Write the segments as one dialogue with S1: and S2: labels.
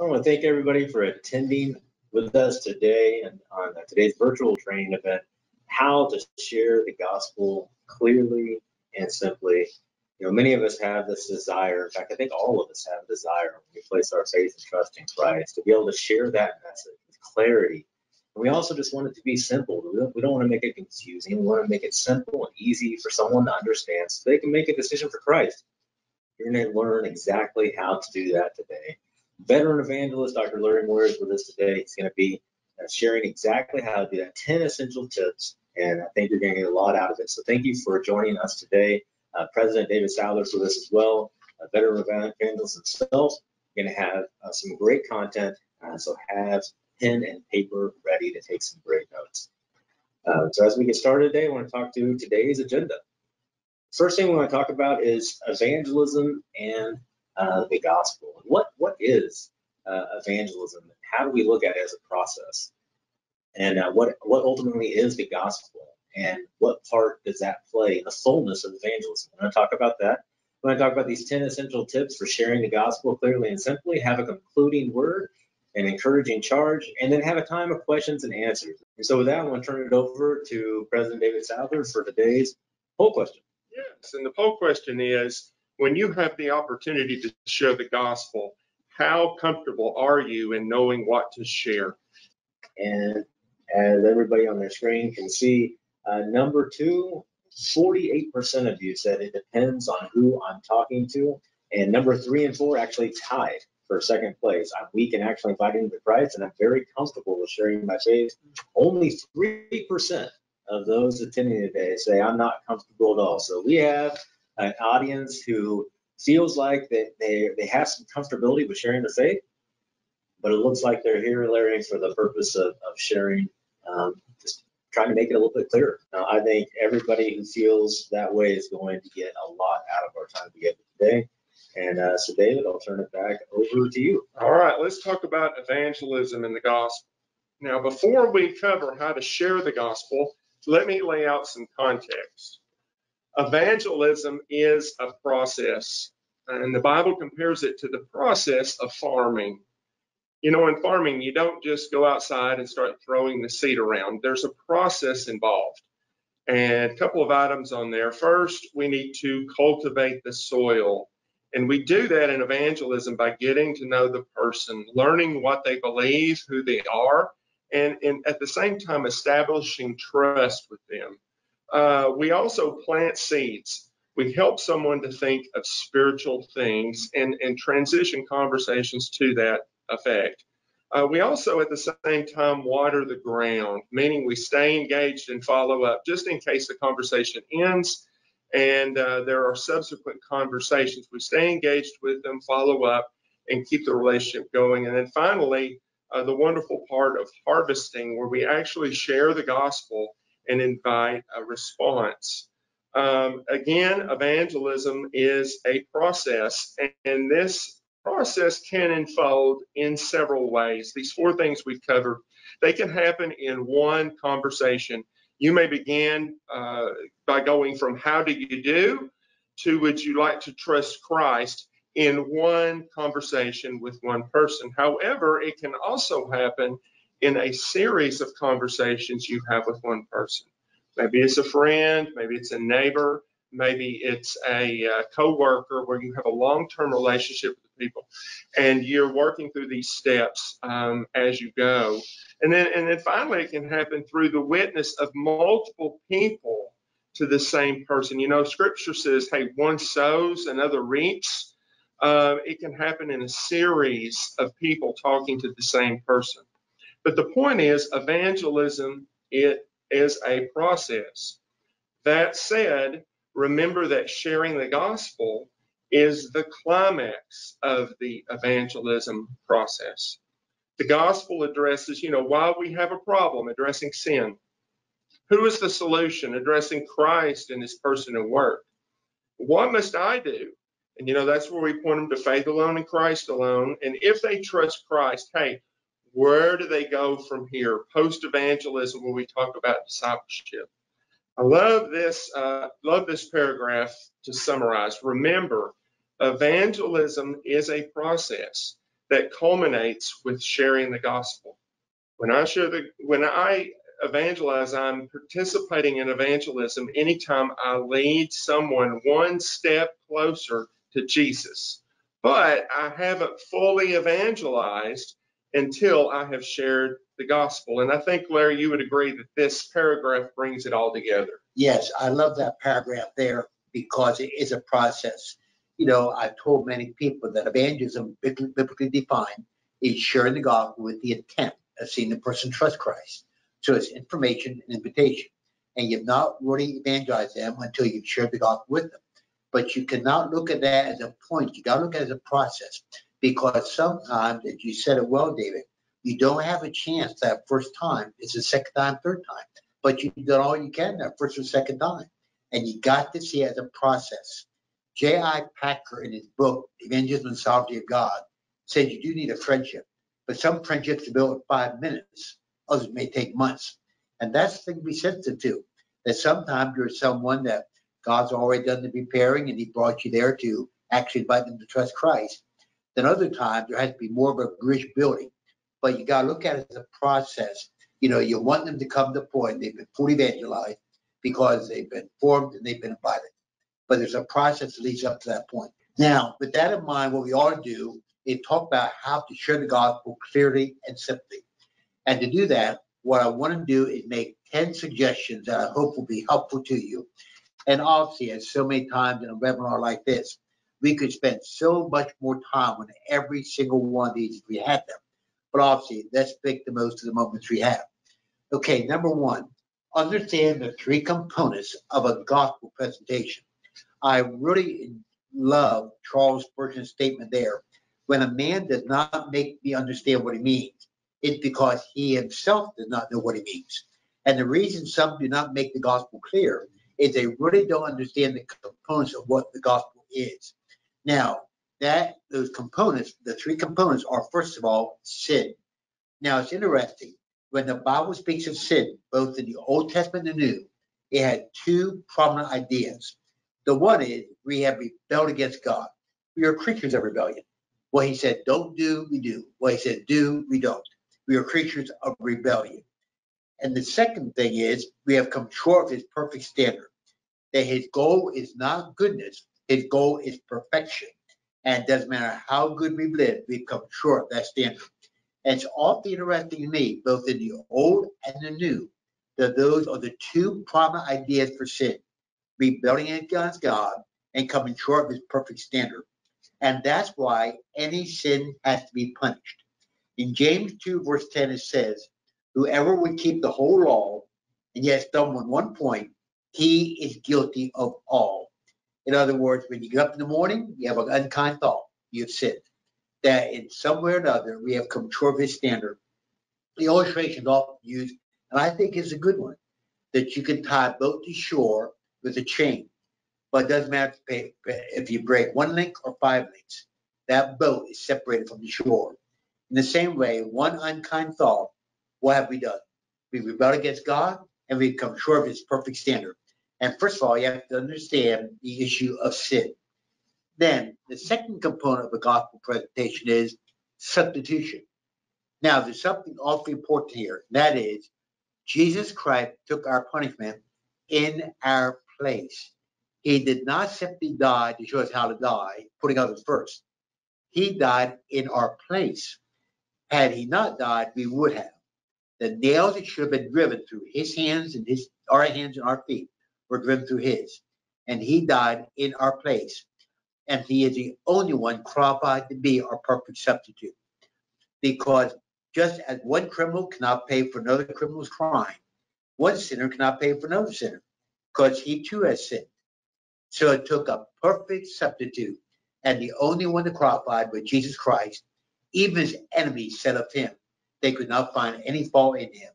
S1: I want to thank everybody for attending with us today and on uh, today's virtual training event, how to share the gospel clearly and simply. You know, many of us have this desire. In fact, I think all of us have a desire when we place our faith and trust in Christ to be able to share that message with clarity. And we also just want it to be simple. We don't, we don't want to make it confusing. We want to make it simple and easy for someone to understand so they can make a decision for Christ. You're going to learn exactly how to do that today veteran evangelist, Dr. Larry Moyer, is with us today. He's going to be uh, sharing exactly how to do that 10 essential tips, and I think you're going to get a lot out of it. So thank you for joining us today. Uh, President David Souther is with us as well, a veteran evangelist himself. Going to have uh, some great content, uh, so have pen and paper ready to take some great notes. Uh, so as we get started today, I want to talk to today's agenda. First thing we want to talk about is evangelism and uh, the gospel. What what is uh, evangelism? How do we look at it as a process? And uh, what what ultimately is the gospel? And what part does that play in the fullness of evangelism? I'm going to talk about that. I'm going to talk about these 10 essential tips for sharing the gospel clearly and simply, have a concluding word, an encouraging charge, and then have a time of questions and answers. And so with that, I want to turn it over to President David Souther for today's poll question.
S2: Yes, and the poll question is, when you have the opportunity to share the gospel, how comfortable are you in knowing what to share?
S1: And as everybody on their screen can see, uh, number two, 48% of you said it depends on who I'm talking to. And number three and four actually tied for second place. I'm weak and actually inviting to Christ, and I'm very comfortable with sharing my faith. Only 3% of those attending today say I'm not comfortable at all. So we have an audience who feels like that they, they have some comfortability with sharing the faith, but it looks like they're here, Larry, for the purpose of, of sharing, um, just trying to make it a little bit clearer. Now, I think everybody who feels that way is going to get a lot out of our time together today. And uh, so, David, I'll turn it back over to you.
S2: All right, let's talk about evangelism and the gospel. Now, before we cover how to share the gospel, let me lay out some context. Evangelism is a process, and the Bible compares it to the process of farming. You know, in farming, you don't just go outside and start throwing the seed around. There's a process involved. And a couple of items on there. First, we need to cultivate the soil. And we do that in evangelism by getting to know the person, learning what they believe, who they are, and, and at the same time establishing trust with them. Uh, we also plant seeds. We help someone to think of spiritual things and, and transition conversations to that effect. Uh, we also, at the same time, water the ground, meaning we stay engaged and follow up just in case the conversation ends and uh, there are subsequent conversations. We stay engaged with them, follow up, and keep the relationship going. And then finally, uh, the wonderful part of harvesting, where we actually share the gospel and invite a response. Um, again, evangelism is a process, and this process can unfold in several ways. These four things we've covered, they can happen in one conversation. You may begin uh, by going from how do you do to would you like to trust Christ in one conversation with one person. However, it can also happen in a series of conversations you have with one person. Maybe it's a friend, maybe it's a neighbor, maybe it's a uh, coworker where you have a long-term relationship with the people, and you're working through these steps um, as you go. And then, and then finally, it can happen through the witness of multiple people to the same person. You know, Scripture says, "Hey, one sows, another reaps." Uh, it can happen in a series of people talking to the same person. But the point is, evangelism it is a process. That said, remember that sharing the gospel is the climax of the evangelism process. The gospel addresses, you know, why we have a problem addressing sin, who is the solution? Addressing Christ and his person and work. What must I do? And, you know, that's where we point them to faith alone and Christ alone. And if they trust Christ, hey, where do they go from here? Post evangelism, when we talk about discipleship. I love this. Uh, love this paragraph to summarize. Remember, evangelism is a process. that culminates with sharing the gospel. When I share the, when I evangelize, I'm participating in evangelism anytime I lead someone one step closer to Jesus. But I haven't fully evangelized until I have shared the gospel. And I think, Larry, you would agree that this paragraph brings it all together.
S3: Yes, I love that paragraph there because it is a process. You know, I've told many people that evangelism, biblically defined, is sharing the gospel with the intent of seeing the person trust Christ. So it's information and invitation. And you've not really evangelized them until you've shared the gospel with them. But you cannot look at that as a point. You got to look at it as a process because sometimes, as you said it well, David, you don't have a chance that first time. It's the second time, third time. But you've done all you can that first or second time. And you got to see it as a process. J.I. Packer, in his book, Evangelism and Sovereignty of God, said you do need a friendship. But some friendships are built in five minutes. Others may take months. And that's the thing to be sensitive to. That sometimes you're someone that God's already done the preparing and he brought you there to actually invite them to trust Christ. Then other times there has to be more of a bridge building. But you got to look at it as a process. You know, you want them to come to the point they've been fully evangelized because they've been formed and they've been invited. But there's a process that leads up to that point. Now, with that in mind, what we ought to do is talk about how to share the gospel clearly and simply. And to do that, what I want to do is make 10 suggestions that I hope will be helpful to you. And obviously, as so many times in a webinar like this, we could spend so much more time on every single one of these if we had them. But obviously, let's pick the most of the moments we have. Okay, number one, understand the three components of a gospel presentation. I really love Charles Spurgeon's statement there. When a man does not make me understand what he means, it's because he himself does not know what he means. And the reason some do not make the gospel clear is they really don't understand the components of what the gospel is. Now, that those components, the three components are first of all sin. Now it's interesting when the Bible speaks of sin, both in the Old Testament and the New, it had two prominent ideas. The one is we have rebelled against God. We are creatures of rebellion. What he said, don't do, we do. What he said, do, we don't. We are creatures of rebellion. And the second thing is we have come short of his perfect standard. That his goal is not goodness, his goal is perfection. And it doesn't matter how good we live, we've come short That's the standard. And it's often interesting to me, both in the old and the new, that those are the two prominent ideas for sin rebelling against God and coming short of his perfect standard. And that's why any sin has to be punished. In James 2, verse 10, it says, Whoever would keep the whole law and yet stumble on one point, he is guilty of all. In other words, when you get up in the morning, you have an unkind thought, you've sinned. That in some way or another, we have come short of his standard. The illustration is often used, and I think is a good one, that you can tie a boat to shore with a chain, but it doesn't matter if you break one link or five links. That boat is separated from the shore. In the same way, one unkind thought, what have we done? We rebelled against God and we come short of his perfect standard. And first of all, you have to understand the issue of sin. Then the second component of the gospel presentation is substitution. Now, there's something awfully important here. That is, Jesus Christ took our punishment in our place. He did not simply die to show us how to die, putting others first. He died in our place. Had he not died, we would have. The nails that should have been driven through his hands and his our hands and our feet were driven through his. And he died in our place. And he is the only one qualified to be our perfect substitute. Because just as one criminal cannot pay for another criminal's crime, one sinner cannot pay for another sinner because he too has sinned. So it took a perfect substitute, and the only one that qualified was Jesus Christ. Even his enemies said of him, they could not find any fault in him,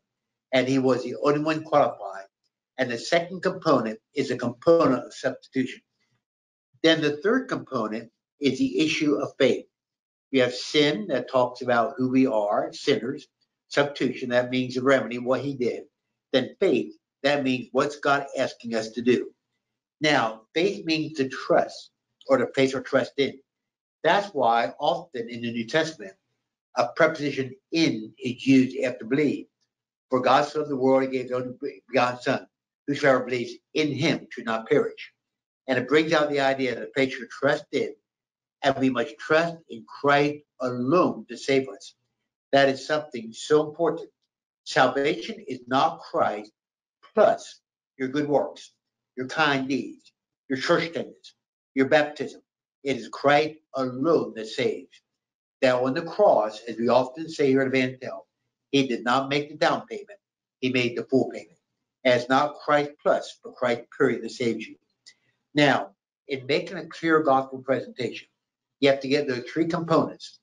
S3: and he was the only one qualified. And the second component is a component of substitution. Then the third component is the issue of faith. We have sin that talks about who we are, sinners. Substitution, that means the remedy, what he did. Then faith, that means what's God asking us to do. Now, faith means to trust or to place our trust in. That's why often in the New Testament, A preposition in is used after believe. For God so loved the world, he gave his only begotten son. Whosoever believes in him should not perish. And it brings out the idea that faith should trust in, and we must trust in Christ alone to save us. That is something so important. Salvation is not Christ plus your good works, your kind deeds, your church attendance, your baptism. It is Christ alone that saves. That on the cross, as we often say here at EvanTell, he did not make the down payment, he made the full payment. It's not Christ plus, but Christ period that saves you. Now, in making a clear gospel presentation, you have to get those three components.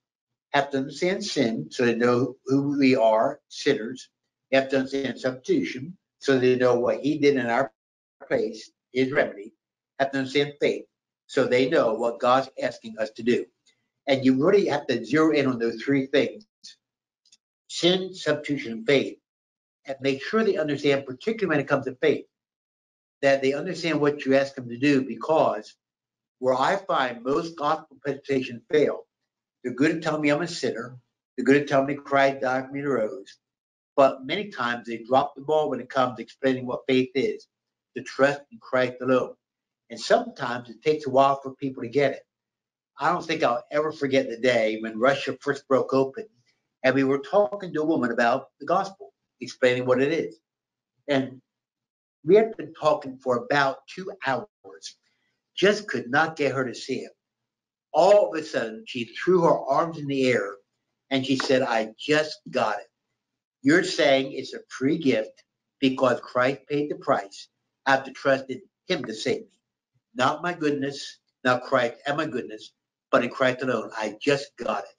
S3: Have to understand sin, so they know who we are, sinners. You have to understand substitution, so they know what he did in our place, his remedy. Have to understand faith, so they know what God's asking us to do. And you really have to zero in on those three things sin, substitution, and faith. And make sure they understand, particularly when it comes to faith, that they understand what you ask them to do because where I find most gospel presentations fail, they're good at telling me I'm a sinner, they're good at telling me Christ died for me to rose, but many times they drop the ball when it comes to explaining what faith is, to trust in Christ alone. And sometimes it takes a while for people to get it. I don't think I'll ever forget the day when Russia first broke open and we were talking to a woman about the gospel, explaining what it is. And we had been talking for about two hours, just could not get her to see it. All of a sudden, she threw her arms in the air and she said, I just got it. You're saying it's a free gift because Christ paid the price. I have to trust in him to save me. Not my goodness, not Christ and my goodness, but in Christ alone. I just got it.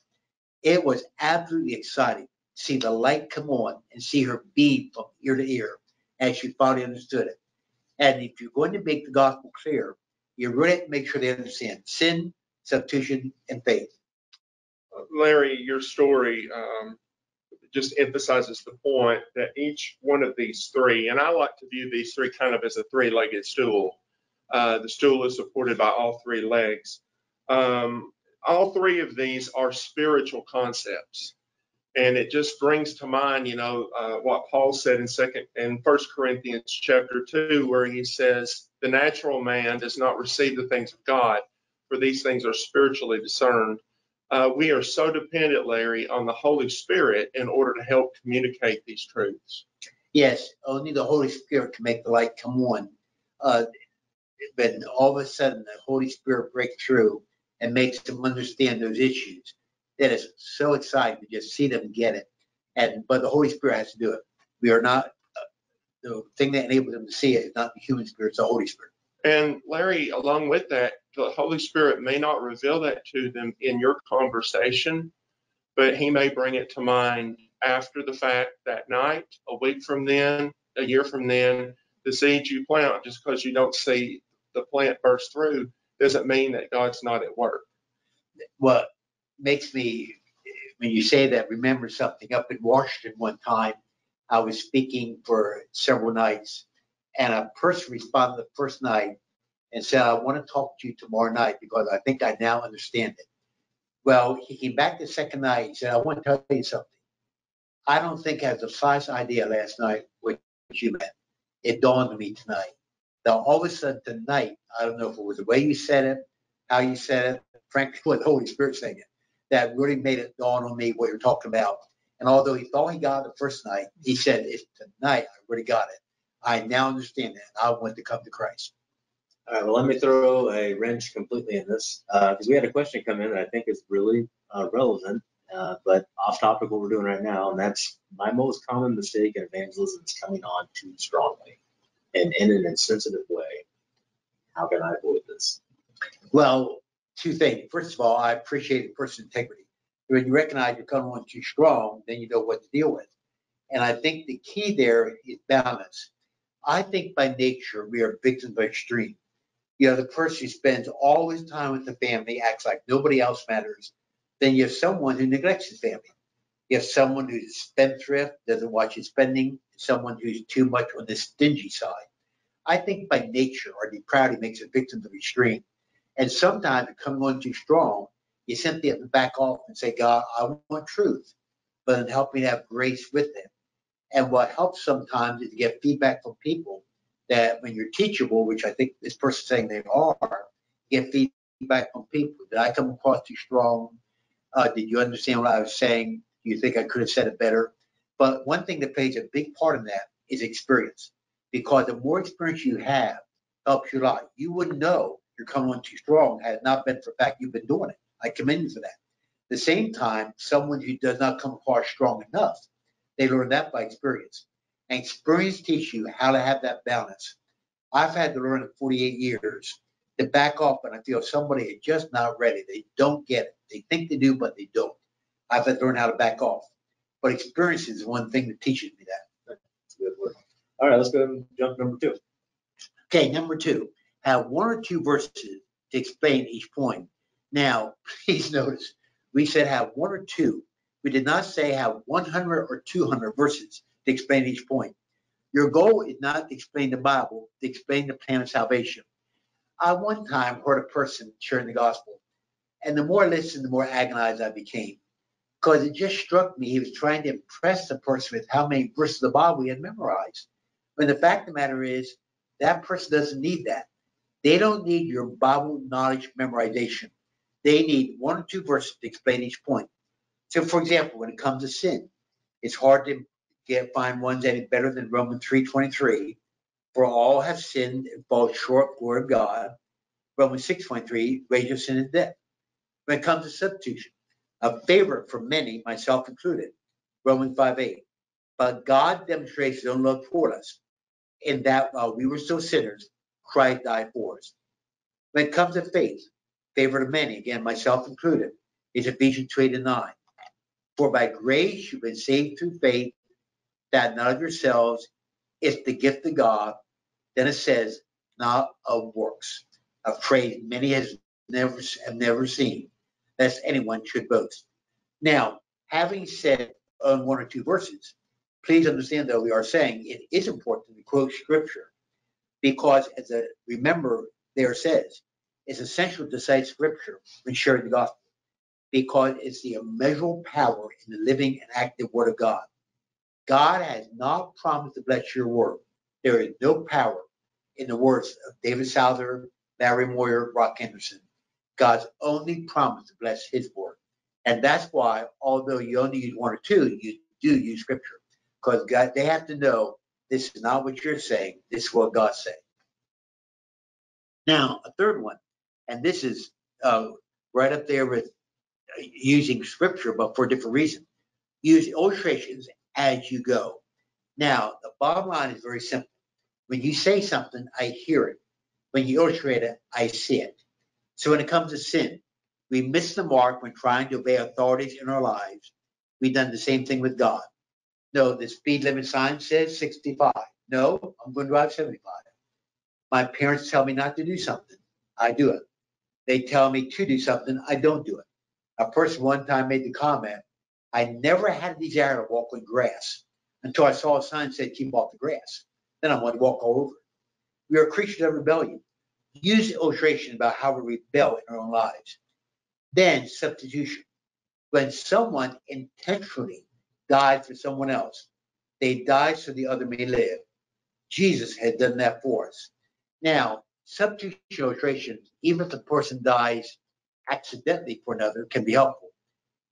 S3: It was absolutely exciting see the light come on and see her beam from ear to ear as she finally understood it. And if you're going to make the gospel clear, you really have to make sure they understand sin, substitution, and faith.
S2: Larry, your story um, just emphasizes the point that each one of these three, and I like to view these three kind of as a three-legged stool. Uh, the stool is supported by all three legs. Um, all three of these are spiritual concepts. And it just brings to mind, you know, uh, what Paul said in second in First Corinthians chapter two, where he says, "The natural man does not receive the things of God, for these things are spiritually discerned." Uh, we are so dependent, Larry, on the Holy Spirit in order to help communicate these truths.
S3: Yes, only the Holy Spirit can make the light come on. Uh, when all of a sudden the Holy Spirit breaks through and makes them understand those issues, that is so exciting to just see them get it. And but the Holy Spirit has to do it. We are not uh, the thing that enables them to see it is not the human spirit, it's the Holy Spirit.
S2: And Larry, along with that, the Holy Spirit may not reveal that to them in your conversation, but He may bring it to mind after the fact that night, a week from then, a year from then. The seeds you plant, just because you don't see the plant burst through, doesn't mean that God's not at work.
S3: What makes me, when you say that, remember something. Up in Washington one time, I was speaking for several nights, and a person responded the first night and said, I want to talk to you tomorrow night because I think I now understand it. Well, he came back the second night. and said, I want to tell you something. I don't think I had the slightest idea last night what you meant. It dawned on me tonight. Now, all of a sudden tonight, I don't know if it was the way you said it, how you said it, frankly, what the Holy Spirit saying it, that really made it dawn on me what you're talking about. And although he thought he got it the first night, he said, it's tonight I really got it. I now understand that. I want to come to Christ.
S1: All right, well, let me throw a wrench completely in this, because we had a question come in that I think is really uh, relevant, uh, but off topic what we're doing right now, and that's my most common mistake in evangelism is coming on too strongly and in an insensitive way. How can I avoid this?
S3: Well, two things. First of all, I appreciate the person's integrity. When you recognize you're coming on too strong, then you know what to deal with. And I think the key there is balance. I think by nature we are victims of extreme. You know, the person who spends all his time with the family acts like nobody else matters. Then you have someone who neglects his family. You have someone who's a spendthrift, doesn't watch his spending, someone who's too much on the stingy side. I think by nature our depravity makes us victims of extreme. And sometimes coming on too strong You simply have to back off and say, God, I want truth, but then help me to have grace with them. And what helps sometimes is to get feedback from people that when you're teachable, which I think this person's saying they are, get feedback from people. Did I come across too strong? Uh, did you understand what I was saying? Do you think I could have said it better? But one thing that plays a big part in that is experience, because the more experience you have helps you a lot. You wouldn't know you're coming on too strong had it not been for the fact you've been doing it. I commend you for that. At the same time, someone who does not come across strong enough, they learn that by experience. And experience teaches you how to have that balance. I've had to learn in 48 years to back off when I feel somebody is just not ready. They don't get it. They think they do, but they don't. I've had to learn how to back off. But experience is one thing that teaches me that.
S1: That's a good word. All right, let's go and jump number two.
S3: Okay, number two, have one or two verses to explain each point. Now, please notice, we said have one or two. We did not say have 100 or 200 verses to explain each point. Your goal is not to explain the Bible, to explain the plan of salvation. I one time heard a person sharing the gospel, and the more I listened, the more agonized I became. Because it just struck me he was trying to impress the person with how many verses of the Bible he had memorized. When the fact of the matter is, that person doesn't need that. They don't need your Bible knowledge memorization. They need one or two verses to explain each point. So, for example, when it comes to sin, it's hard to get find ones any better than Romans 3:23. For all have sinned and fall short of glory of God. Romans 6:23, wage of sin is death. When it comes to substitution, a favorite for many, myself included, Romans 5:8. But God demonstrates his own love toward us, in that while we were still sinners, Christ died for us. When it comes to faith, favor of many, again, myself included, is Ephesians 2 8 and 9. For by grace you've been saved through faith, that not of yourselves, it's the gift of God. Then it says, not of works. A phrase many has never have never seen, lest anyone should boast. Now, having said on one or two verses, please understand though we are saying it is important to quote scripture because as a remember there says it's essential to cite scripture when sharing the gospel because it's the immeasurable power in the living and active word of God. God has not promised to bless your word. There is no power in the words of David Souther, Larry Moyer, Rock Henderson. God's only promised to bless his word. And that's why, although you only use one or two, you do use scripture. Because God, they have to know this is not what you're saying, this is what God's saying. Now, a third one, and this is uh, right up there with uh, using scripture, but for a different reason. Use illustrations as you go. Now, the bottom line is very simple. When you say something, I hear it. When you illustrate it, I see it. So when it comes to sin, we miss the mark when trying to obey authorities in our lives. We've done the same thing with God. No, the speed limit sign says 65. No, I'm going to drive 75. My parents tell me not to do something. I do it. They tell me to do something. I don't do it. A person one time made the comment, I never had a desire to walk on grass until I saw a sign that said keep off the grass. Then I wanted to walk all over. We are creatures of rebellion. Use the illustration about how we rebel in our own lives. Then substitution. When someone intentionally died for someone else, they died so the other may live. Jesus had done that for us. Now, substitution illustration, even if the person dies accidentally for another, can be helpful.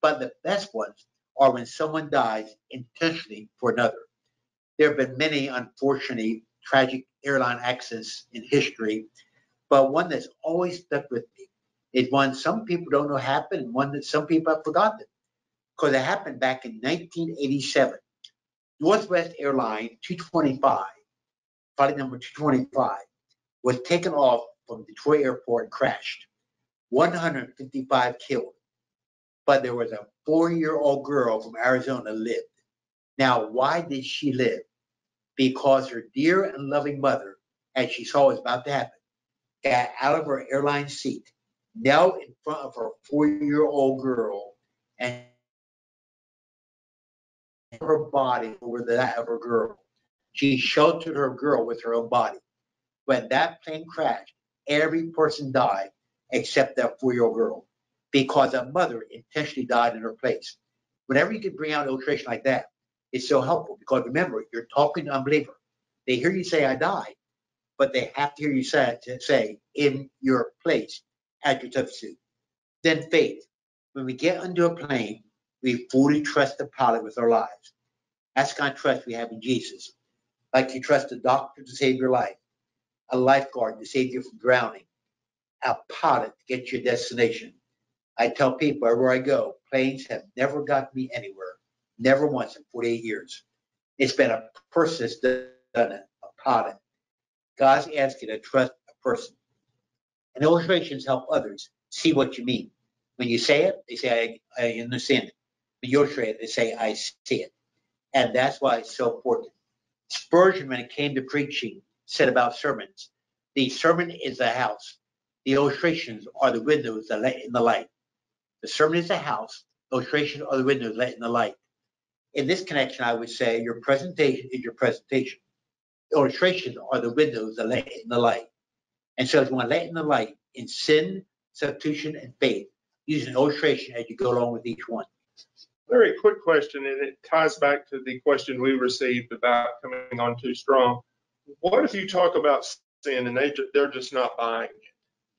S3: But the best ones are when someone dies intentionally for another. There have been many, unfortunately, tragic airline accidents in history, but one that's always stuck with me is one some people don't know happened and one that some people have forgotten because it happened back in 1987. Northwest Airline 225, flight number 225, was taken off from Detroit Airport and crashed. 155 killed. But there was a four-year-old girl from Arizona lived. Now, why did she live? Because her dear and loving mother, as she saw was about to happen, got out of her airline seat, knelt in front of her four-year-old girl, and her body over that of her girl. She sheltered her girl with her own body. When that plane crashed, every person died except that four-year-old girl because a mother intentionally died in her place. Whenever you can bring out an illustration like that, it's so helpful because remember, you're talking to unbeliever. They hear you say, I died, but they have to hear you say, to say in your place at your substitute. Then faith. When we get onto a plane, we fully trust the pilot with our lives. That's the kind of trust we have in Jesus. Like you trust a doctor to save your life, a lifeguard to save you from drowning, a pilot to get you a destination. I tell people wherever I go, planes have never gotten me anywhere, never once in 48 years. It's been a person that's done it, a pilot. God's asking to trust a person. And illustrations help others see what you mean. When you say it, they say, I, I understand it. When you illustrate it, they say, I see it. And that's why it's so important. Spurgeon, when it came to preaching, said about sermons, the sermon is the house. The illustrations are the windows that let in the light. The sermon is the house. The Illustrations are the windows let in the light. In this connection, I would say your presentation is your presentation. Illustrations are the windows that let in the light. And so if you want to let in the light in sin, substitution, and faith, use an illustration as you go along with each one.
S2: Very quick question, and it ties back to the question we received about coming on too strong. What if you talk about sin and they they're just not buying it?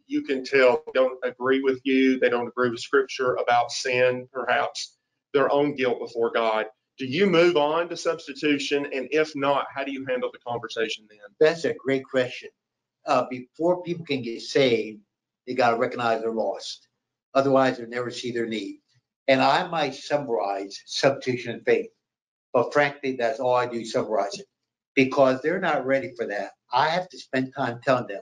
S2: You can tell they don't agree with you, they don't agree with scripture about sin, perhaps their own guilt before God. Do you move on to substitution? And if not, how do you handle the conversation then?
S3: That's a great question. Uh, before people can get saved, they got to recognize they're lost. Otherwise, they'll never see their need. And I might summarize substitution and faith, but frankly, that's all I do, summarize it, because they're not ready for that. I have to spend time telling them,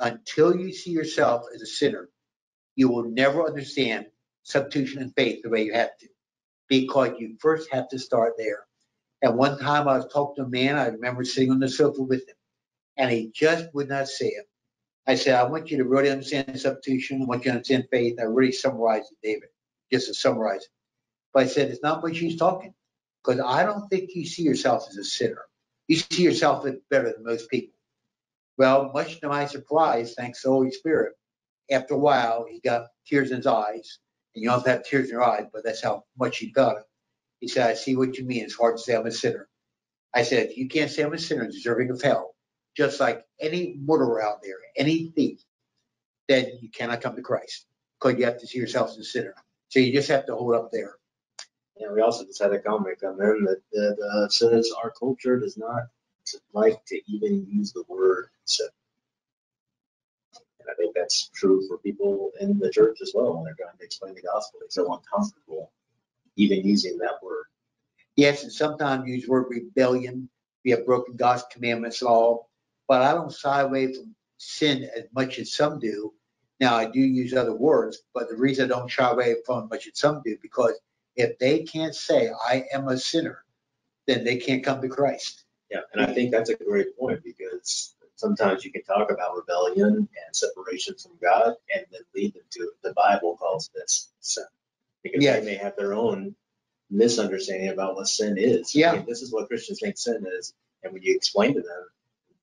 S3: until you see yourself as a sinner, you will never understand substitution and faith the way you have to, because you first have to start there. And one time I was talking to a man, I remember sitting on the sofa with him, and he just would not say it. I said, I want you to really understand substitution. I want you to understand faith. I really summarized it, David, just to summarize. But I said, it's not what she's talking, because I don't think you see yourself as a sinner. You see yourself as better than most people. Well, much to my surprise, thanks to the Holy Spirit, after a while, he got tears in his eyes. And you don't have tears in your eyes, but that's how much he got it. He said, I see what you mean. It's hard to say I'm a sinner. I said, you can't say I'm a sinner deserving of hell, just like any murderer out there, any thief, then you cannot come to Christ because you have to see yourself as a sinner. So you just have to hold up there.
S1: And we also just had a comment come in that, that uh, says our culture does not like to even use the word sin. And I think that's true for people in the church as well when they're trying to explain the gospel. They feel uncomfortable even using that word.
S3: Yes, and sometimes use the word rebellion. We have broken God's commandments law, but I don't shy away from sin as much as some do. Now I do use other words, but the reason I don't shy away from it much as some do because if they can't say I am a sinner, then they can't come to Christ.
S1: Yeah, and I think that's a great point because sometimes you can talk about rebellion and separation from God and then lead them to the Bible calls this sin. Because
S3: Yeah.
S1: they may have their own misunderstanding about what sin is.
S3: Yeah.
S1: Okay, This is what Christians think sin is. And when you explain to them,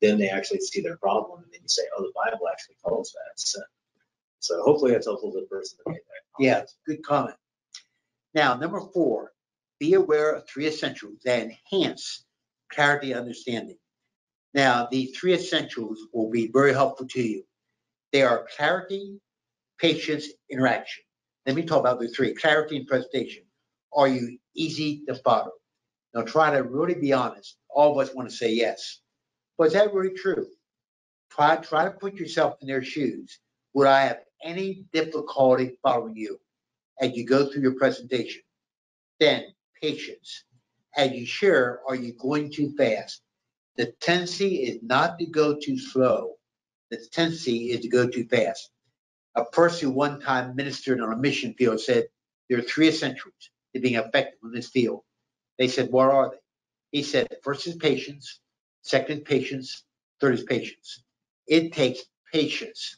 S1: then they actually see their problem and then you say, oh, the Bible actually calls that sin. So hopefully that's helpful to the person that made that.
S3: Yeah, good comment. Now, number four, be aware of three essentials that enhance clarity and understanding. Now, the three essentials will be very helpful to you. They are clarity, patience, interaction. Let me talk about the three, clarity and presentation. Are you easy to follow? Now, try to really be honest. All of us want to say yes. But is that really true? Try, try to put yourself in their shoes. Would I have any difficulty following you as you go through your presentation? Then patience. As you share, are you going too fast? The tendency is not to go too slow. The tendency is to go too fast. A person who one time ministered on a mission field said, there are three essentials to being effective in this field. They said, what are they? He said, first is patience, second is patience, third is patience. It takes patience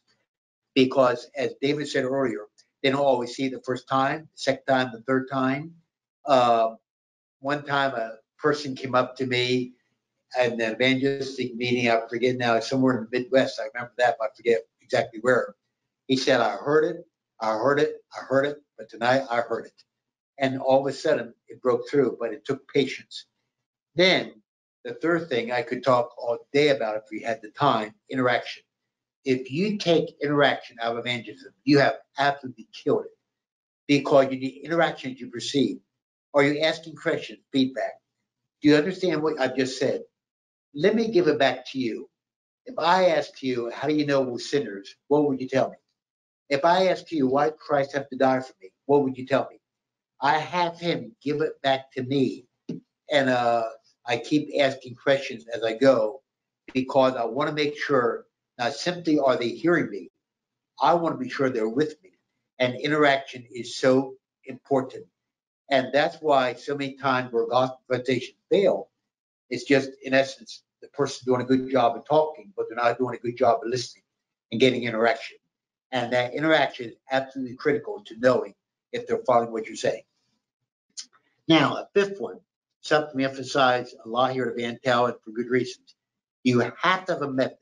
S3: because as David said earlier, they don't always see it the first time, second time, the third time. Uh, one time a person came up to me at an evangelistic meeting, I forget now, somewhere in the Midwest, I remember that, but I forget exactly where. He said, I heard it, I heard it, I heard it, but tonight I heard it. And all of a sudden, it broke through, but it took patience. Then, the third thing, I could talk all day about if we had the time, interaction. If you take interaction out of evangelism, you have absolutely killed it. Because you need interaction you perceive. Are you asking questions, feedback? Do you understand what I've just said? Let me give it back to you. If I asked you, how do you know we're sinners? What would you tell me? If I asked you, why Christ have to die for me? What would you tell me? I have him give it back to me. And uh, I keep asking questions as I go because I want to make sure not simply are they hearing me, I want to be sure they're with me. And interaction is so important. And that's why so many times where gospel presentations fail, it's just in essence, the person doing a good job of talking, but they're not doing a good job of listening and getting interaction. And that interaction is absolutely critical to knowing if they're following what you're saying. Now, a fifth one, something we emphasize a lot here at EvanTell for good reasons. You have to have a method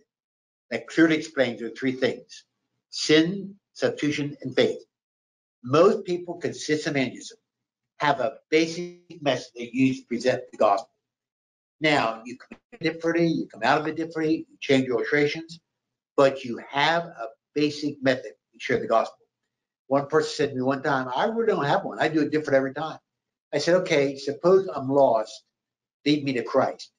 S3: that clearly explains the three things sin, substitution, and faith. Most people consistent evangelism have a basic message they use to present the gospel. Now, you come differently, you come out of it differently, you change your illustrations, but you have a basic method to share the gospel. One person said to me one time, I really don't have one. I do it different every time. I said, okay, suppose I'm lost, lead me to Christ.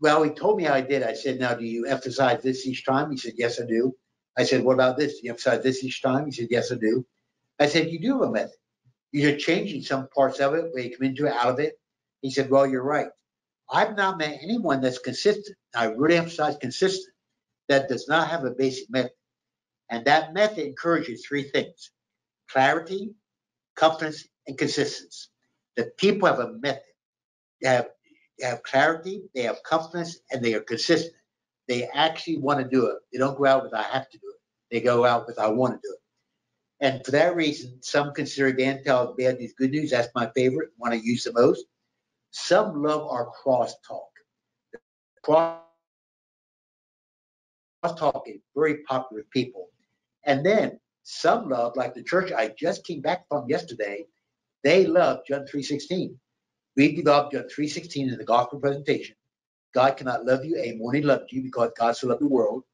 S3: Well, he told me how I did. I said, now, do you emphasize this each time? He said, yes, I do. I said, what about this? Do you emphasize this each time? He said, yes, I do. I said, you do have a method. You're changing some parts of it where you come into it, out of it. He said, well, you're right. I've not met anyone that's consistent. I really emphasize consistent that does not have a basic method. And that method encourages three things clarity, confidence, and consistency. The people have a method. They have, they have clarity, they have confidence, and they are consistent. They actually want to do it. They don't go out with I have to do it. They go out with I want to do it. And for that reason, some consider EvanTell bad news, good news. That's my favorite, one I use the most. Some love our crosstalk. Cross talk is very popular with people. And then some love, like the church I just came back from yesterday, they love John 3.16. We developed John 3.16 in the gospel presentation. God cannot love you a more than he loved you because God so loved the world.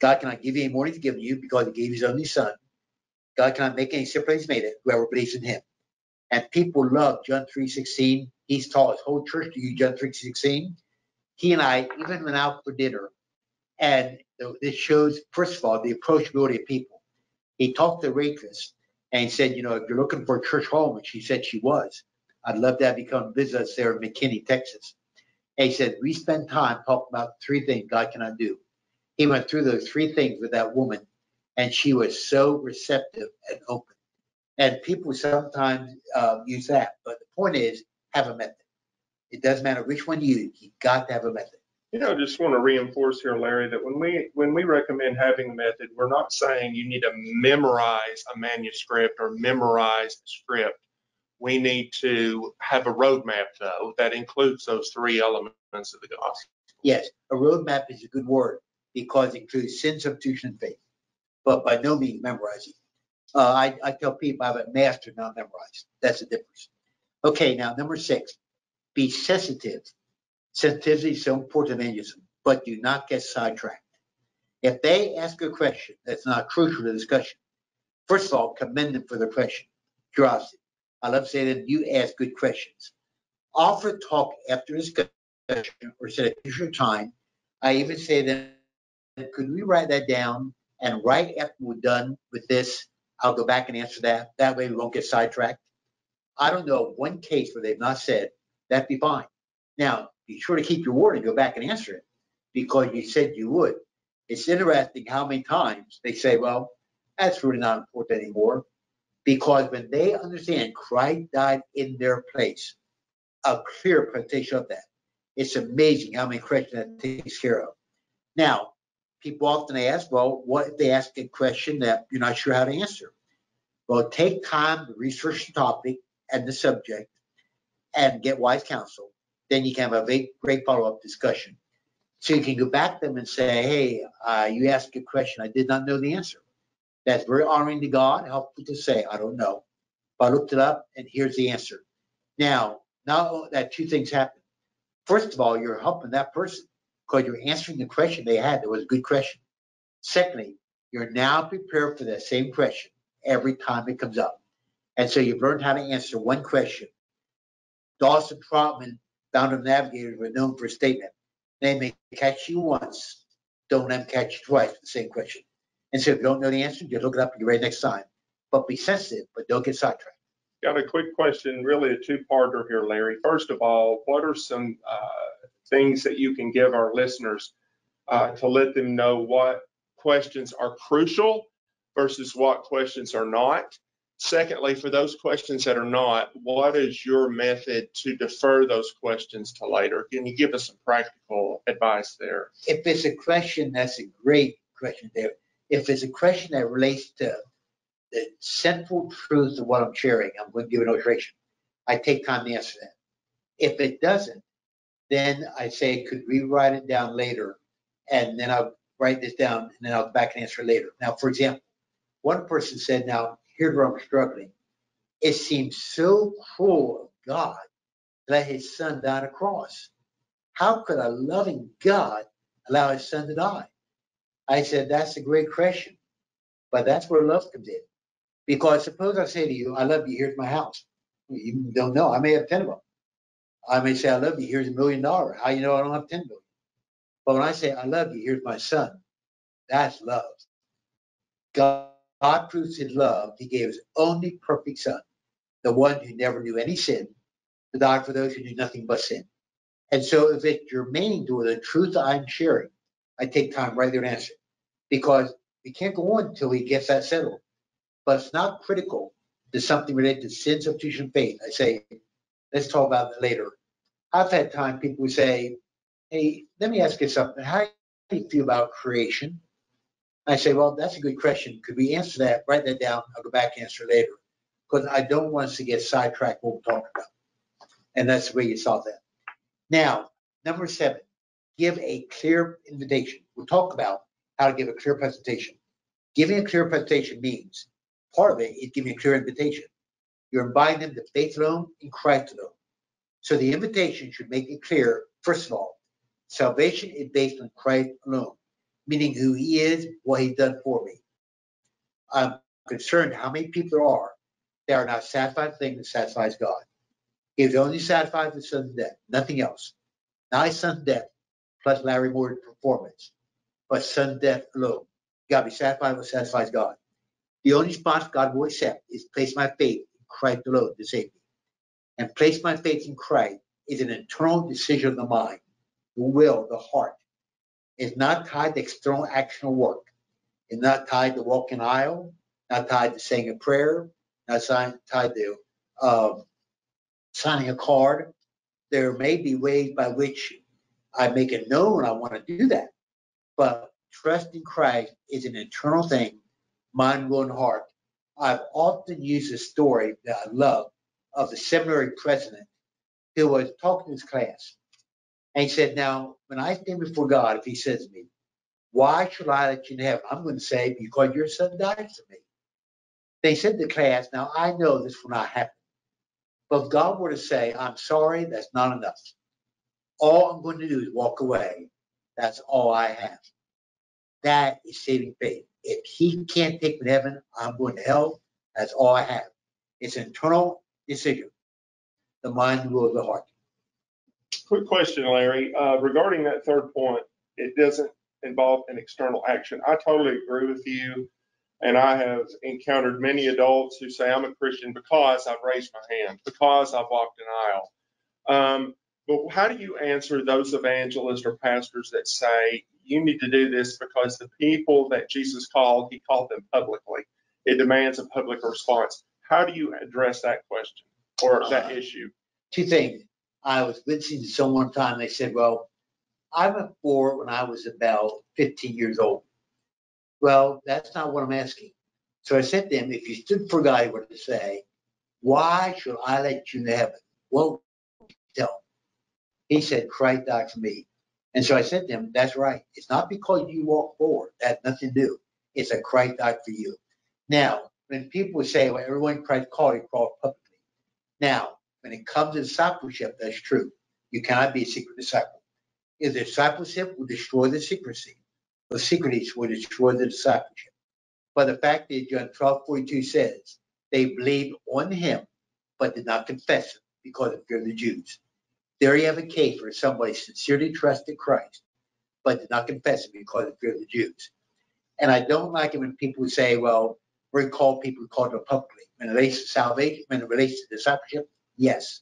S3: God cannot give you a more than he's given you because he gave his only son. God cannot make any separate he's made it, whoever believes in him. And people love John 3.16. He's taught his whole church to use John 3.16. He and I even went out for dinner. And this shows, first of all, the approachability of people. He talked to the waitress and he said, you know, if you're looking for a church home, and she said she was, I'd love to have you come visit us there in McKinney, Texas. And he said, we spend time talking about three things God cannot do. He went through those three things with that woman, and she was so receptive and open. And people sometimes uh, use that, but the point is, have a method. It doesn't matter which one you use, you got to have a method.
S2: You know, just want to reinforce here, Larry, that when we when we recommend having a method, we're not saying you need to memorize a manuscript or memorize the script. We need to have a roadmap, though, that includes those three elements of the gospel.
S3: Yes, a roadmap is a good word because it includes sin, substitution, and faith, but by no means memorizing. Uh, I, I tell people I have mastered, not memorized. That's the difference. Okay, now number six, be sensitive Sensitivity is so important to evangelism, but do not get sidetracked. If they ask a question that's not crucial to the discussion, first of all, commend them for their question. Curiosity. I love saying that you ask good questions. Offer talk after discussion or set a future time. I even say that could we write that down and right after we're done with this, I'll go back and answer that. That way we won't get sidetracked. I don't know one case where they've not said that'd be fine. Now, be sure to keep your word and go back and answer it because you said you would. It's interesting how many times they say, well, that's really not important anymore. Because when they understand Christ died in their place, a clear presentation of that. It's amazing how many questions that takes care of. Now, people often ask, well, what if they ask a question that you're not sure how to answer? Well, take time to research the topic and the subject and get wise counsel then you can have a great follow-up discussion. So you can go back to them and say, hey, uh, you asked a question, I did not know the answer. That's very honoring to God, helpful to say, I don't know. But I looked it up and here's the answer. Now, now that two things happen. First of all, you're helping that person because you're answering the question they had. That was a good question. Secondly, you're now prepared for that same question every time it comes up. And so you've learned how to answer one question. Dawson Trotman, founder of Navigators, were known for a statement. They may catch you once, don't let them catch you twice the same question. And so if you don't know the answer, just look it up and get ready next time. But be sensitive, but don't get sidetracked.
S2: Got a quick question, really a two-parter here, Larry. First of all, what are some uh, things that you can give our listeners uh, to let them know what questions are crucial versus what questions are not? Secondly, for those questions that are not, what is your method to defer those questions to later? Can you give us some practical advice there?
S3: If it's a question, that's a great question there. If it's a question that relates to the central truth of what I'm sharing, I'm going to give an illustration. I take time to answer that. If it doesn't, then I say, could we write it down later? And then I'll write this down and then I'll go back and answer later. Now, for example, one person said, now, here's where I'm struggling. It seems so cruel of God to let his son die on a cross. How could a loving God allow his son to die? I said, that's a great question, but that's where love comes in. Because suppose I say to you, I love you, here's my house. You don't know, I may have 10 of them. I may say, I love you, here's a million dollars. How you know I don't have 10 million? But when I say, I love you, here's my son, that's love. God God proves his love. He gave his only perfect son, the one who never knew any sin, to die for those who do nothing but sin. And so if it's germane to the truth I'm sharing, I take time right there to answer. Because we can't go on until he gets that settled. But it's not critical to something related to sin, substitution, faith. I say, let's talk about that later. I've had time people say, hey, let me ask you something. How do you feel about creation? I say, well, that's a good question. Could we answer that? Write that down. I'll go back and answer later. Because I don't want us to get sidetracked what we're talking about. And that's the way you solve that. Now, number seven, give a clear invitation. We'll talk about how to give a clear presentation. Giving a clear presentation means part of it is giving a clear invitation. You're inviting them to faith alone in Christ alone. So the invitation should make it clear, first of all, salvation is based on Christ alone meaning who he is, what he's done for me. I'm concerned how many people there are that are not satisfied with things that satisfies God. He was only satisfied with son's death, nothing else. Not his son's death, plus Larry Moyer's performance, but son's death alone. You gotta be satisfied what satisfies God. The only response God will accept is place my faith in Christ alone to save me. And place my faith in Christ is an internal decision of the mind, the will, the heart is not tied to external action or work. It's not tied to walking aisle, not tied to saying a prayer, not tied to um, signing a card. There may be ways by which I make it known I want to do that, but trust in Christ is an internal thing, mind, will, and heart. I've often used a story that I love of the seminary president who was talking to his class and he said, Now, when I stand before God, if he says to me, Why should I let you in heaven? I'm going to say, Because your son died for me. They said to the class, Now I know this will not happen. But if God were to say, I'm sorry, that's not enough. All I'm going to do is walk away. That's all I have. That is saving faith. If he can't take me to heaven, I'm going to hell. That's all I have. It's an internal decision. The mind, will, of the heart.
S2: Quick question, Larry. Uh, regarding that third point, it doesn't involve an external action. I totally agree with you. And I have encountered many adults who say, I'm a Christian because I've raised my hand, because I've walked an aisle. Um, but how do you answer those evangelists or pastors that say, you need to do this because the people that Jesus called, he called them publicly? It demands a public response. How do you address that question or uh, that issue?
S3: Two things. I was listening to someone one time, they said, well, I went for it when I was about 15 years old. Well, that's not what I'm asking. So I said to them, if you stood for God, he would say, why should I let you in heaven? Well, He said, Christ died for me. And so I said to him, that's right. It's not because you walk forward. That has nothing do. It's a Christ died for you. Now, when people say, well, everyone Christ called, he called publicly. Now, when it comes to discipleship, that's true. You cannot be a secret disciple. If the discipleship will destroy the secrecy, the secrecy will destroy the discipleship. But the fact is, John 12, 42 says, they believed on him, but did not confess him because of fear of the Jews. There you have a case where somebody sincerely trusted Christ, but did not confess it because of fear of the Jews. And I don't like it when people say, well, we call people called publicly. When it relates to salvation, when it relates to discipleship, yes.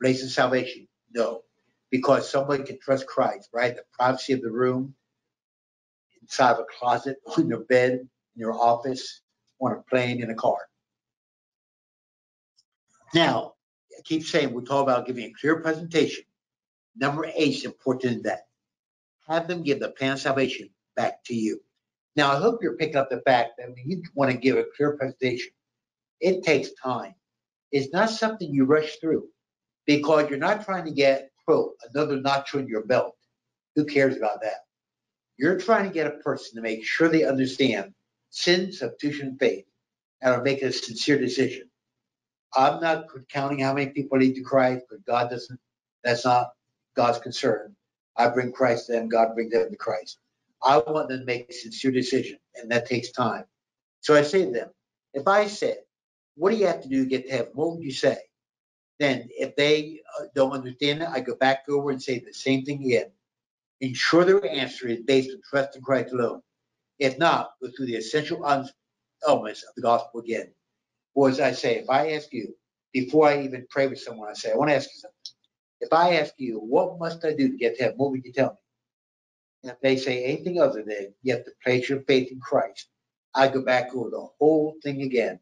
S3: Relates to salvation, no. Because somebody can trust Christ, right? The privacy of the room, inside of a closet, in your bed, in your office, on a plane, in a car. Now, I keep saying we're talking about giving a clear presentation. Number eight is important in that. Have them give the plan of salvation back to you. Now, I hope you're picking up the fact that when you want to give a clear presentation, it takes time. It's not something you rush through because you're not trying to get, quote, another notch on your belt. Who cares about that? You're trying to get a person to make sure they understand sin, substitution, faith, and to make a sincere decision. I'm not counting how many people lead to Christ, but God doesn't, that's not God's concern. I bring Christ to them, God brings them to Christ. I want them to make a sincere decision, and that takes time. So I say to them, if I said, what do you have to do to get to heaven? What would you say? Then if they uh, don't understand it, I go back over and say the same thing again. Ensure their answer is based on trust in Christ alone. If not, go through the essential elements of the gospel again. Or as I say, if I ask you, before I even pray with someone, I say, I want to ask you something. If I ask you, what must I do to get to heaven? What would you tell me? And if they say anything other than you have to place your faith in Christ, I go back over the whole thing again.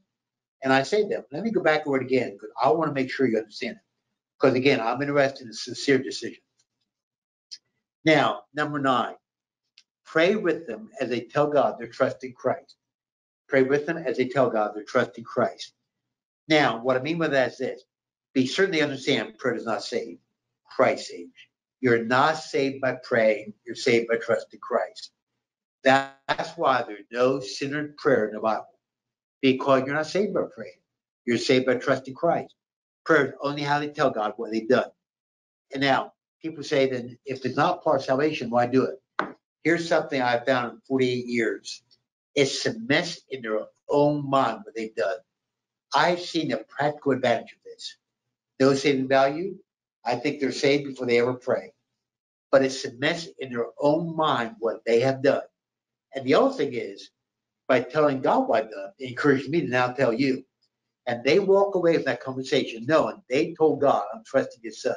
S3: And I say to them, let me go back over it again because I want to make sure you understand it. Because again, I'm interested in sincere decision. Now, number nine, pray with them as they tell God they're trusting Christ. Pray with them as they tell God they're trusting Christ. Now, what I mean by that is this. Be certain they understand prayer does not save. Christ saves. You're not saved by praying. You're saved by trusting Christ. That's why there's no sinner's prayer in the Bible. Because you're not saved by praying. You're saved by trusting Christ. Prayer is only how they tell God what they've done. And now, people say that if it's not part of salvation, why do it? Here's something I've found in 48 years. It cements in their own mind what they've done. I've seen the practical advantage of this. No saving value. I think they're saved before they ever pray. But it cements in their own mind what they have done. And the other thing is, by telling God what I've done, it encourages me to now tell you. And they walk away from that conversation knowing they told God, I'm trusting His Son.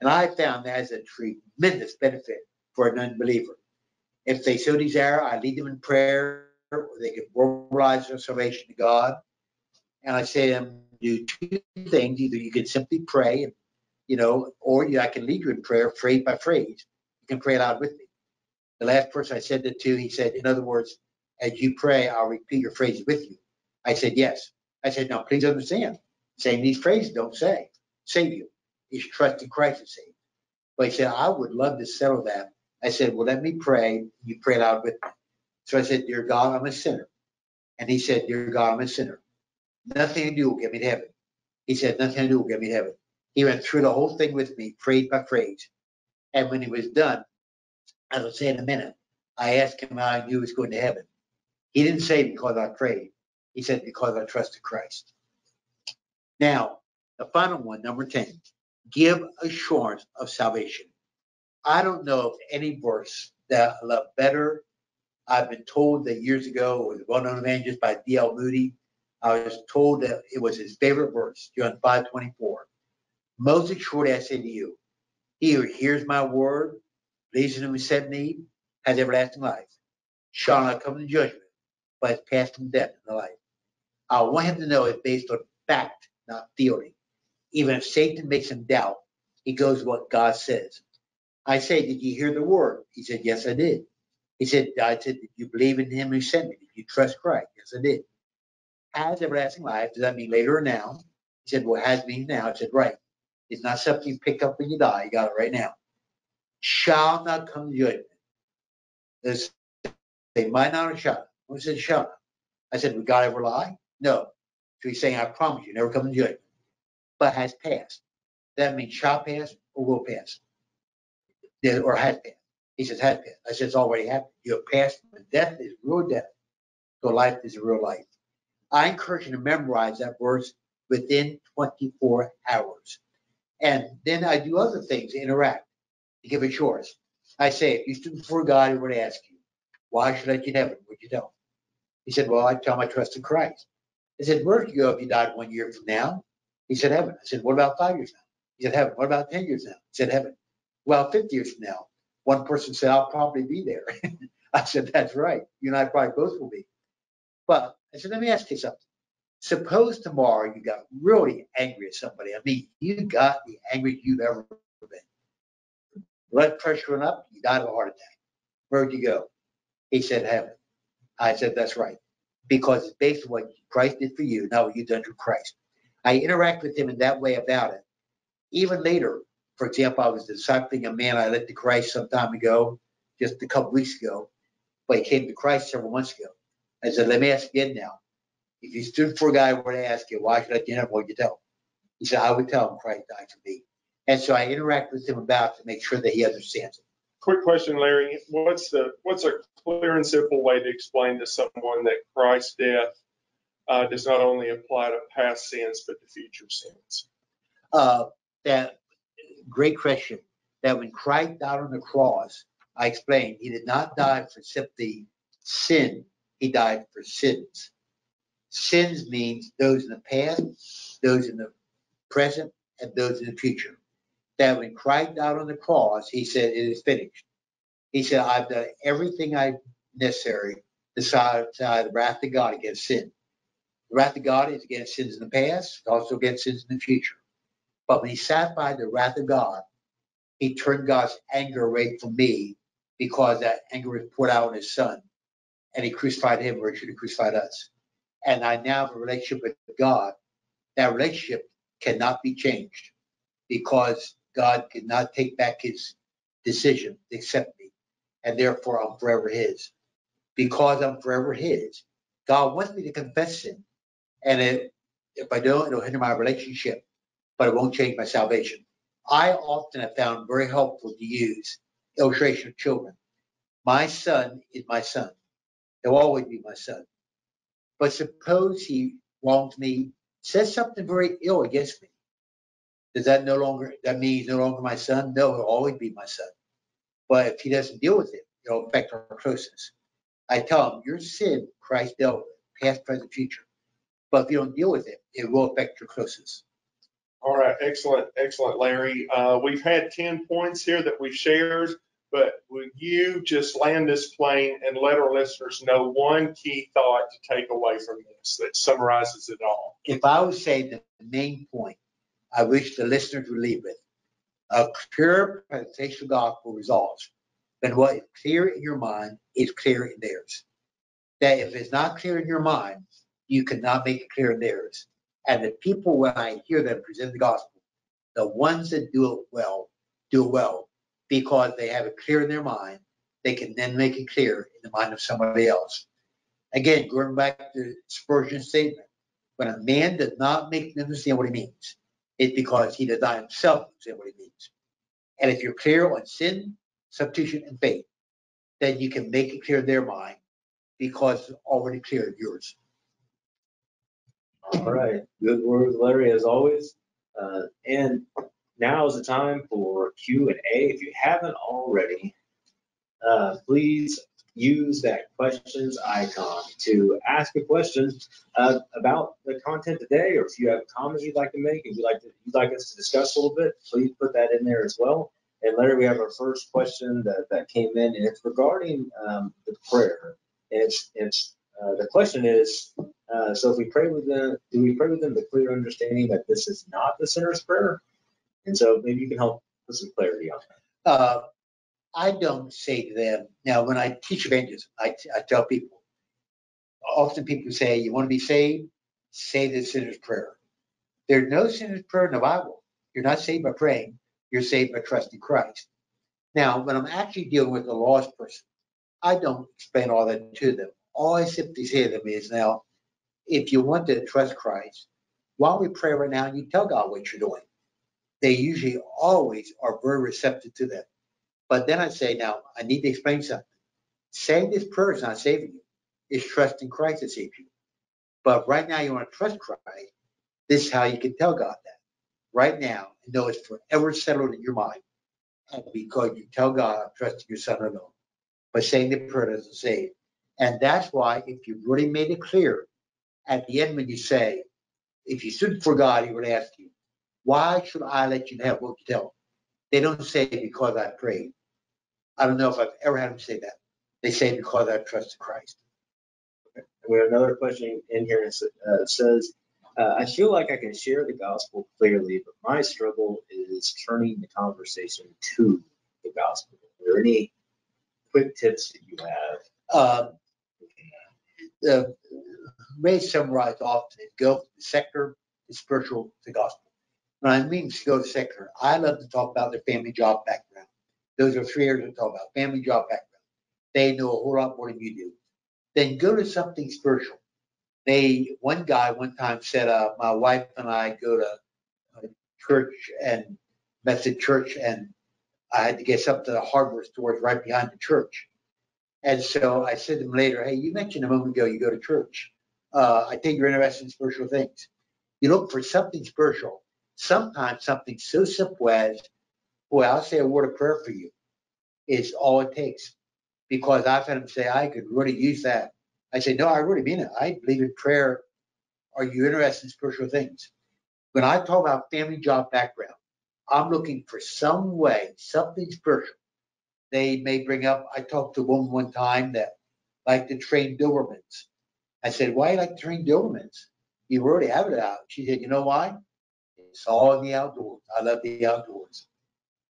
S3: And I found that as a tremendous benefit for an unbeliever. If they so desire, I lead them in prayer, they can verbalize their salvation to God. And I say to them, do two things. Either you can simply pray, and, you know, or you, I can lead you in prayer, phrase by phrase. You can pray aloud with me. The last person I said that to, he said, in other words, as you pray, I'll repeat your phrases with you. I said, yes. I said, now please understand, saying these phrases don't say, save you. It's trust in Christ to save. But he said, I would love to settle that. I said, well, let me pray. You pray aloud with me. So I said, dear God, I'm a sinner. And he said, dear God, I'm a sinner. Nothing to do will get me to heaven. He said, nothing to do will get me to heaven. He went through the whole thing with me, phrase by phrase. And when he was done, as I'll say in a minute, I asked him how I knew he was going to heaven. He didn't say because I prayed. He said because I trusted Christ. Now, the final one, number 10, give assurance of salvation. I don't know of any verse that I love better. I've been told that years ago it was a well known evangelist by D.L. Moody. I was told that it was his favorite verse, John 5 24. Most assuredly I say to you, he who hears my word, believes in him who sent me, has everlasting life, shall not come to judgment, but has passed from death into life. I want him to know it's based on fact, not theory. Even if Satan makes him doubt, he goes what God says. I say, Did you hear the word? He said, Yes, I did. He said, I said, Did you believe in him who sent me? Did you trust Christ? Yes, I did. Has everlasting life. Does that mean later or now? He said, Well, has means now. I said, Right. It's not something you pick up when you die. You got it right now. Shall not come to judgment. There's, they might not have shall. What said shall not? I said, would God ever lie? No. So he's saying, I promise you, never come to judgment, but has passed. That means shall pass or will pass. Or has passed. He says, passed. I said, it's already happened. You have passed, death is real death. So life is real life. I encourage you to memorize that verse within 24 hours. And then I do other things, interact, to give assurance. I say, if you stood before God, He to ask you, why should I in heaven? Would you him? He said, well, I tell I trust in Christ. I said, where would you go if you died one year from now? He said, heaven. I said, what about five years now? He said, heaven. What about 10 years now? He said, heaven. Well, 50 years from now. One person said, I'll probably be there. I said, that's right. You and I probably both will be. But I said, let me ask you something. Suppose tomorrow you got really angry at somebody. I mean, you got the angriest you've ever been. Blood pressure went up, you died of a heart attack. Where'd you go? He said, heaven. I said, that's right. Because it's based on what Christ did for you, not what you've done for Christ. I interact with him in that way about it. Even later, for example, I was discipling a man I led to Christ some time ago, just a couple weeks ago, but he came to Christ several months ago. I said, let me ask again now. If you stood before God, were to ask you, why should I do that? What would you tell him? He said, I would tell him Christ died for me. And so I interact with him about to make sure that he understands it.
S2: Quick question, Larry. What's the, what's a clear and simple way to explain to someone that Christ's death uh, does not only apply to past sins, but to future sins?
S3: uh, that great question that when Christ died on the cross, I explained he did not die for simply sin, he died for sins. Sins means those in the past, those in the present, and those in the future. That when Christ died on the cross, he said, It is finished. He said, I've done everything I necessary to satisfy the wrath of God against sin. The wrath of God is against sins in the past, also against sins in the future. But when he satisfied the wrath of God, he turned God's anger away from me because that anger was poured out on his son. And he crucified him where he should have crucified us. And I now have a relationship with God. That relationship cannot be changed because God cannot take back his decision to accept me. And therefore, I'm forever his. Because I'm forever his, God wants me to confess sin. And if I don't, it'll hinder my relationship but it won't change my salvation. I often have found very helpful to use illustration of children. My son is my son. He'll always be my son. But suppose he wrongs me, says something very ill against me. Does that no longer, that mean he's no longer my son? No, he'll always be my son. But if he doesn't deal with it, it'll affect our closeness. I tell him, your sin, Christ dealt with, past, present, future. But if you don't deal with it, it will affect your closeness.
S2: All right, excellent, excellent, Larry. Uh, we've had 10 points here that we've shared, but would you just land this plane and let our listeners know one key thought to take away from this that summarizes it all?
S3: if I would say the main point I wish the listeners would leave with, a clear presentation of gospel resolves. Then what is clear in your mind is clear in theirs. That if it's not clear in your mind, you cannot make it clear in theirs. And the people, when I hear them present the gospel, the ones that do it well, do it well because they have it clear in their mind. They can then make it clear in the mind of somebody else. Again, going back to Spurgeon's statement, when a man does not make them understand what he means, it's because he does not himself understand what he means. And if you're clear on sin, substitution, and faith, then you can make it clear in their mind because it's already clear in yours.
S1: All right, good words, Larry, as always. Uh, and now is the time for Q and A. If you haven't already, uh, please use that questions icon to ask a question uh, about the content today, or if you have comments you'd like to make and you'd like to, you'd like us to discuss a little bit, please put that in there as well. And Larry, we have our first question that, that came in, and it's regarding um, the prayer. And it's, it's uh, the question is, uh, so if we pray with them, do we pray with them the clear understanding that this is not the sinner's prayer? And so maybe you can help put some clarity on that.
S3: Uh, I don't say to them, now, when I teach evangelism, I, t- I tell people, often people say, you want to be saved? Say the sinner's prayer. There's no sinner's prayer in the Bible. You're not saved by praying. You're saved by trusting Christ. Now, when I'm actually dealing with a lost person, I don't explain all that to them. All I simply say to them is now, if you want to trust Christ, while we pray right now, you tell God what you're doing. They usually always are very receptive to that. But then I say, now, I need to explain something. Saying this prayer is not saving you. It's trusting Christ to save you. But right now, you want to trust Christ. This is how you can tell God that. Right now, and know it's forever settled in your mind. And because you tell God, I'm trusting your son alone. But saying the prayer doesn't save. And that's why, if you really made it clear, at the end when you say, if you stood for God, he would ask you, why should I let you have what you tell? They don't say because I prayed. I don't know if I've ever had them say that. They say because I trusted Christ.
S1: We have another question in here. It uh, says, uh, I feel like I can share the gospel clearly, but my struggle is turning the conversation to the gospel. Are there any quick tips that you have?
S3: Um, The way summarized often is go from the secular to spiritual to gospel. When I mean to go to secular, I love to talk about their family job background. Those are three areas to talk about, family job background. They know a whole lot more than you do. Then go to something spiritual. They, one guy one time said, uh, my wife and I go to a church and Methodist church and I had to get something to the hardware stores right behind the church. And so I said to him later, hey, you mentioned a moment ago you go to church. Uh, I think you're interested in spiritual things. You look for something spiritual, sometimes something so simple as, boy, I'll say a word of prayer for you is all it takes. Because I've had him say, I could really use that. I say, no, I really mean it. I believe in prayer. Are you interested in spiritual things? When I talk about family job background, I'm looking for some way, something spiritual. They may bring up, I talked to a woman one time that liked to train Dobermans. I said, why do you like to train Dobermans? You already have it out. She said, you know why? It's all in the outdoors. I love the outdoors.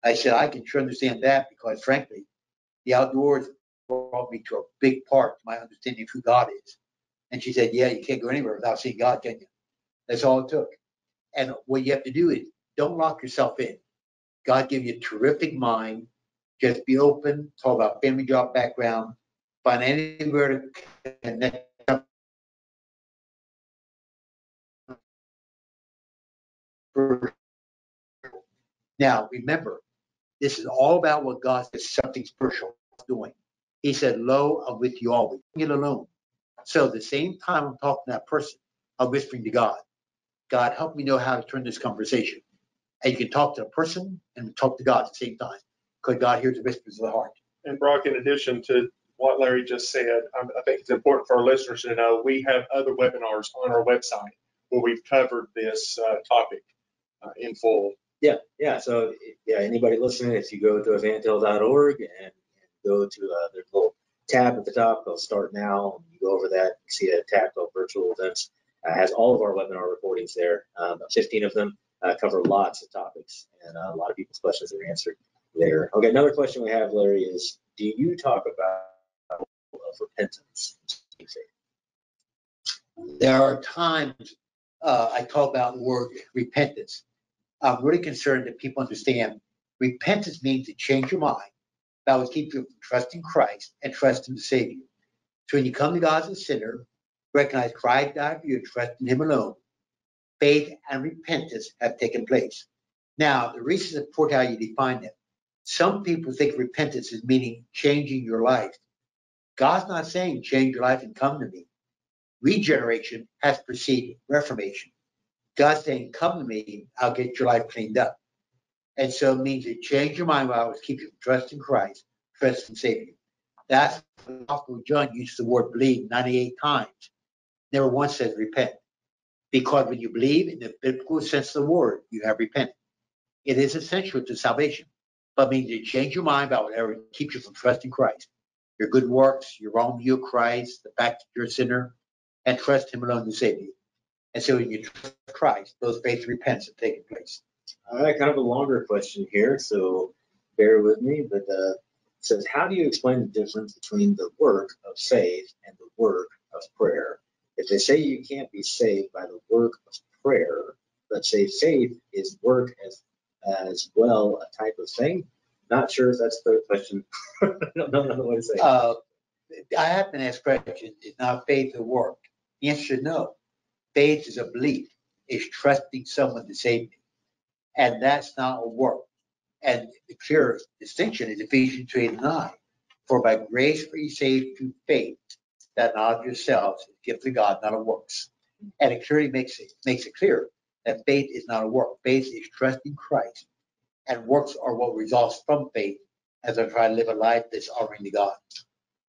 S3: I said, I can sure understand that because frankly, the outdoors brought me to a big part my understanding of who God is. And she said, yeah, you can't go anywhere without seeing God, can you? That's all it took. And what you have to do is don't lock yourself in. God gave you a terrific mind. Just be open, talk about family job background, find anywhere to connect. Now, remember, this is all about what God says something spiritual is doing. He said, Lo, I'm with you always. Get alone. So the same time I'm talking to that person, I'm whispering to God. God, help me know how to turn this conversation. And you can talk to a person and talk to God at the same time, God hears the whispers of the heart.
S2: And Brock, in addition to what Larry just said, I think it's important for our listeners to know, we have other webinars on our website where we've covered this uh, topic uh, in full.
S1: Yeah, yeah. So, yeah, anybody listening, if you go to evantell.org and, go to uh, a little tab at the top they'll Start Now, you go over that, see a tab called Virtual Events. Uh, has all of our webinar recordings there, um, 15 of them uh, cover lots of topics, and uh, a lot of people's questions are answered there. Okay, another question we have, Larry, is do you talk about repentance?
S3: There are times uh, I talk about the word repentance. I'm really concerned that people understand repentance means to change your mind. That would keep you from trusting Christ and trust Him to save you. So when you come to God as a sinner, recognize Christ died for you, trust in Him alone. Faith and repentance have taken place. Now, the reason is important how you define it. Some people think repentance is meaning changing your life. God's not saying change your life and come to me. Regeneration has preceded reformation. God's saying, come to me, I'll get your life cleaned up. And so it means to change your mind while I was keep you trusting Christ, trust and Savior. That's the Gospel John uses the word believe 98 times. Never once says repent. Because when you believe in the biblical sense of the word, you have repented. It is essential to salvation, but means to change your mind about whatever keeps you from trusting Christ. Your good works, your wrong view of Christ, the fact that you're a sinner, and trust Him alone to save you. And so when you trust Christ, those faith repents have taken place.
S1: All right, kind of a longer question here, so bear with me. But uh, says, how do you explain the difference between the work of faith and the work of prayer? If they say you can't be saved by the work of prayer, but say faith is work as as well a type of thing. Not sure if that's the third question. I don't know to say.
S3: Uh, I have been asked questions, is not faith a work? Answer no. Faith is a belief, is trusting someone to save me. And that's not a work. And the clear distinction is Ephesians two eight and nine. For by grace are you saved through faith, that not of yourselves, gift of God, not of works. And it clearly makes it, makes it clear that faith is not a work. Faith is trusting Christ. And works are what results from faith as I try to live a life that's honoring to God.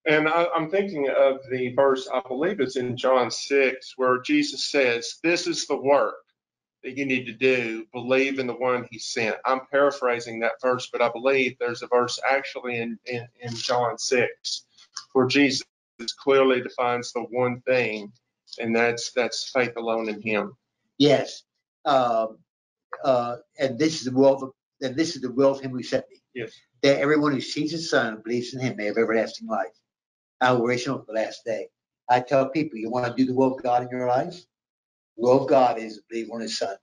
S2: And I, I'm thinking of the verse, I believe it's in John 6, where Jesus says, This is the work that you need to do, believe in the one he sent. I'm paraphrasing that verse, but I believe there's a verse actually in, in, in John 6 where Jesus clearly defines the one thing, and that's that's faith alone in him.
S3: Yes. Um, uh, and this is the will, of- and this is the will of him who sent me.
S2: Yes.
S3: That everyone who sees his son and believes in him may have everlasting life. I will raise him up the last day. I tell people, you want to do the will of God in your lives? The Will of God is to believe on his son.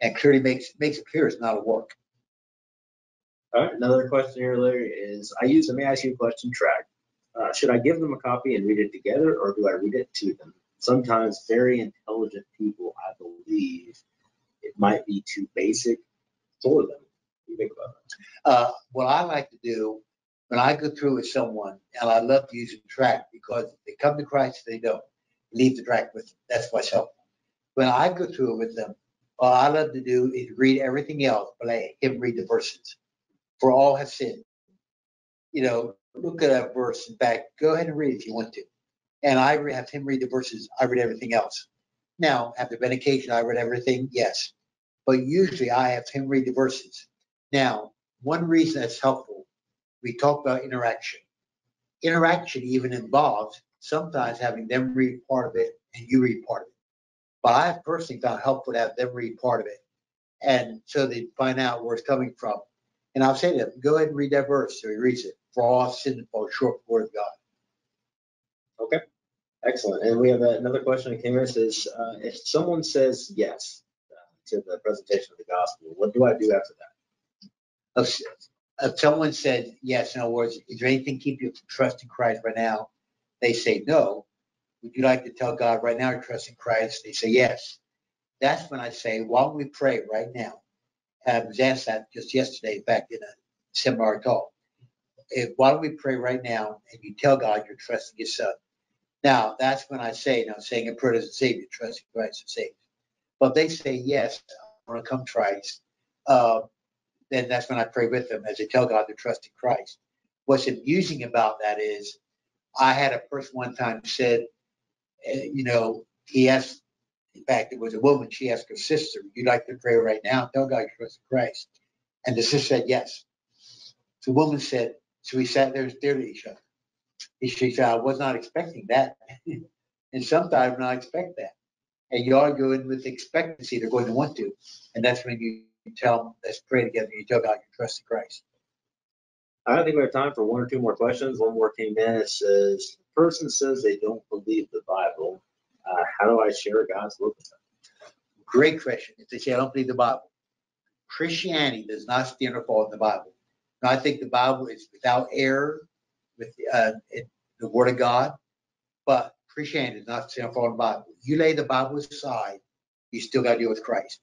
S3: And clearly makes, makes it clear it's not a work.
S1: All right, another question here, Larry, is I use, let me ask you a question tract. Uh, should I give them a copy and read it together or do I read it to them? Sometimes very intelligent people, I believe, it might be too basic for them. What you think about that?
S3: Uh, what I like to do when I go through with someone, and I love using tract because they come to Christ, they don't leave the tract with them. That's what's helpful. When I go through it with them, all I love to do is read everything else, but let him read the verses. For all have sinned. You know, look at that verse. In fact, go ahead and read if you want to. And I have him read the verses. I read everything else. Now, have there been occasion I read everything? Yes. But usually I have him read the verses. Now, one reason that's helpful, we talk about interaction. Interaction even involves sometimes having them read part of it and you read part of it. But I have personally found helpful to have them read part of it. And so they find out where it's coming from. And I'll say to them, go ahead and read that verse. So he reads it. For all sin and fall short of the word of God.
S1: Okay, excellent. And we have another question that came in, It says, uh, if someone says yes to the presentation of the gospel, what do I do after that?
S3: If, someone said, yes, in other words, is there anything keep you from trusting Christ right now? They say no. Would you like to tell God right now you're trusting Christ? They say yes. That's when I say, why don't we pray right now? I was asked that just yesterday back in a seminar talk. If, why don't we pray right now and you tell God you're trusting his son? Now, that's when I say, now saying a prayer doesn't save you, trusting Christ to save. But they say, yes, I want to come to Christ, uh, then that's when I pray with them as they tell God they trust in Christ. What's amusing about that is I had a person one time said, uh, you know, he asked, in fact, it was a woman, she asked her sister, would you like to pray right now? Tell God you trust in Christ. And the sister said, yes. The woman said, so we sat there and stared at each other. And She said, I was not expecting that. and sometimes I expect that. And you are going with expectancy, they're going to want to. And that's when you tell them, let's pray together. You tell God you trust in Christ.
S1: I don't think we have time for one or two more questions. One more came in. It says, the person says they don't believe the Bible. Uh, how do I share God's word with them?
S3: Great question. If they say, I don't believe the Bible. Christianity does not stand or fall in the Bible. Now, I think the Bible is without error, with uh, it, the Word of God, but Christianity not fall in the Bible. You lay the Bible aside, you still got to deal with Christ.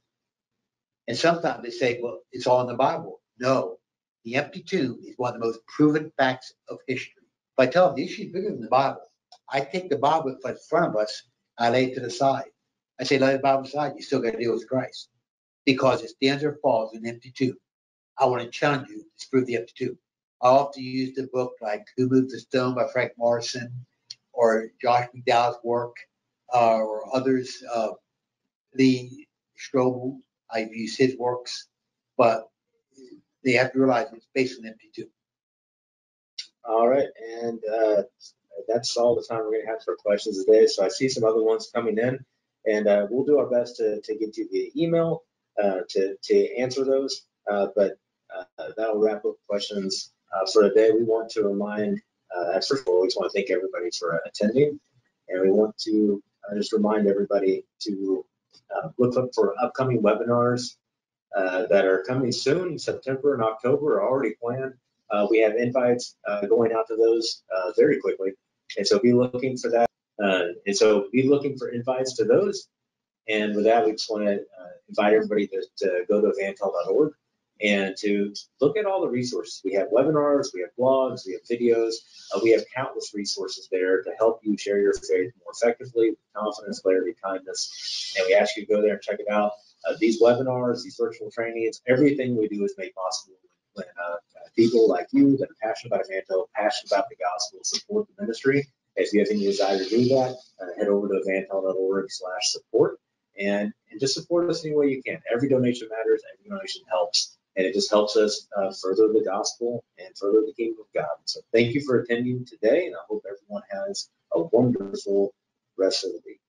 S3: And sometimes they say, well, it's all in the Bible. No, the empty tomb is one of the most proven facts of history. If I tell them the issue is bigger than the Bible, I take the Bible in front of us, I lay it to the side. I say, lay the Bible aside, you still got to deal with Christ because it stands or falls in empty tomb. I want to challenge you to prove the empty tomb. I often use the book like Who Moved the Stone by Frank Morison or Josh McDowell's work uh, or others, uh, Lee Strobel. I've used his works, but they have to realize it's based on an empty tomb.
S1: All right, and uh, that's all the time we're going to have for questions today. So I see some other ones coming in, and uh, we'll do our best to, to get you the email uh, to, to answer those. Uh, but uh, that'll wrap up questions uh, for today. We want to remind, uh, first of all, we just want to thank everybody for attending, and we want to uh, just remind everybody to uh, look up for upcoming webinars uh, that are coming soon. September and October are already planned. Uh, we have invites uh, going out to those uh, very quickly. And so be looking for that. Uh, and so be looking for invites to those. And with that, we just want to uh, invite everybody to, to go to evantell.org and to look at all the resources. We have webinars, we have blogs, we have videos, uh, we have countless resources there to help you share your faith more effectively, with confidence, clarity, kindness. And we ask you to go there and check it out. Uh, these webinars, these virtual trainings, everything we do is made possible when uh, people like you that are passionate about EvanTell, passionate about the gospel, support the ministry. If you have any desire to do that, uh, head over to evantell.org slash support and, and just support us any way you can. Every donation matters, every donation helps, and it just helps us uh, further the gospel and further the kingdom of God. So thank you for attending today, and I hope everyone has a wonderful rest of the week.